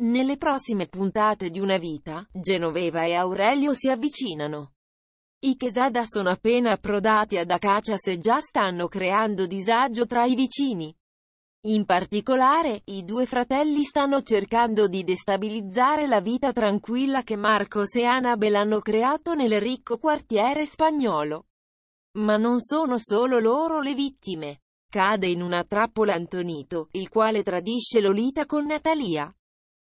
Nelle prossime puntate di Una vita, Genoveva e Aurelio si avvicinano. I Quesada sono appena approdati ad Acacias e già stanno creando disagio tra i vicini. In particolare, i due fratelli stanno cercando di destabilizzare la vita tranquilla che Marcos e Annabel hanno creato nel ricco quartiere spagnolo. Ma non sono solo loro le vittime. Cade in una trappola Antonito, il quale tradisce Lolita con Natalia.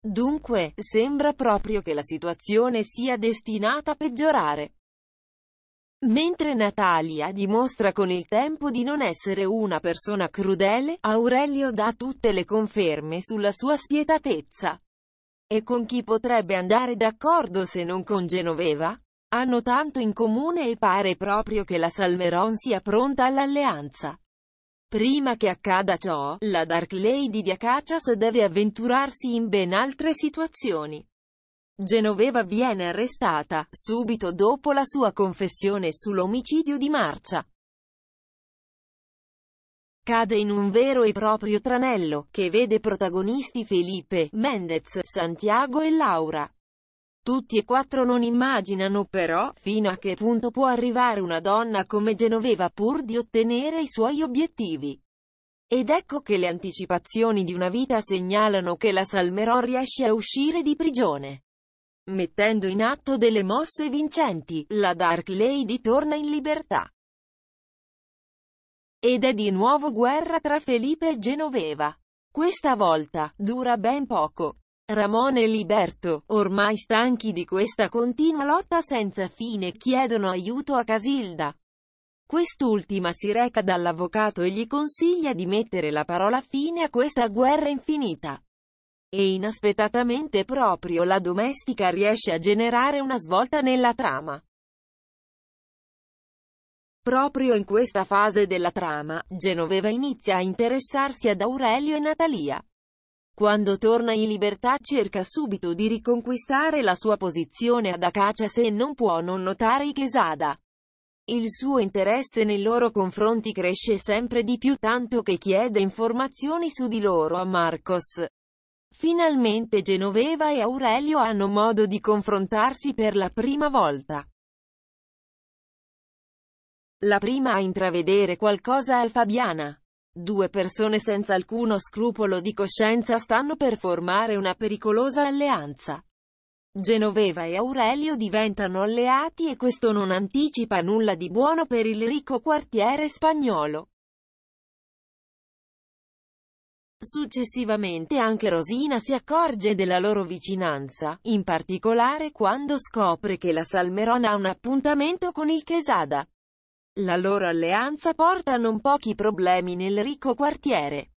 Dunque, sembra proprio che la situazione sia destinata a peggiorare. Mentre Natalia dimostra con il tempo di non essere una persona crudele, Aurelio dà tutte le conferme sulla sua spietatezza. E con chi potrebbe andare d'accordo se non con Genoveva? Hanno tanto in comune e pare proprio che la Salmeron sia pronta all'alleanza. Prima che accada ciò, la Dark Lady di Acacias deve avventurarsi in ben altre situazioni. Genoveva viene arrestata, subito dopo la sua confessione sull'omicidio di Marcia. Cade in un vero e proprio tranello, che vede protagonisti Felipe, Mendez, Santiago e Laura. Tutti e quattro non immaginano però, fino a che punto può arrivare una donna come Genoveva pur di ottenere i suoi obiettivi. Ed ecco che le anticipazioni di una vita segnalano che la Salmeron riesce a uscire di prigione. Mettendo in atto delle mosse vincenti, la Dark Lady torna in libertà. Ed è di nuovo guerra tra Felipe e Genoveva. Questa volta, dura ben poco. Ramon e Liberto, ormai stanchi di questa continua lotta senza fine, chiedono aiuto a Casilda. Quest'ultima si reca dall'avvocato e gli consiglia di mettere la parola fine a questa guerra infinita. E inaspettatamente proprio la domestica riesce a generare una svolta nella trama. Proprio in questa fase della trama, Genoveva inizia a interessarsi ad Aurelio e Natalia. Quando torna in libertà cerca subito di riconquistare la sua posizione ad Acacias e non può non notare Quesada. Il suo interesse nei loro confronti cresce sempre di più tanto che chiede informazioni su di loro a Marcos. Finalmente Genoveva e Aurelio hanno modo di confrontarsi per la prima volta. La prima a intravedere qualcosa è Fabiana. Due persone senza alcuno scrupolo di coscienza stanno per formare una pericolosa alleanza. Genoveva e Aurelio diventano alleati e questo non anticipa nulla di buono per il ricco quartiere spagnolo. Successivamente anche Rosina si accorge della loro vicinanza, in particolare quando scopre che la Salmeron ha un appuntamento con il Quesada. La loro alleanza porta non pochi problemi nel ricco quartiere.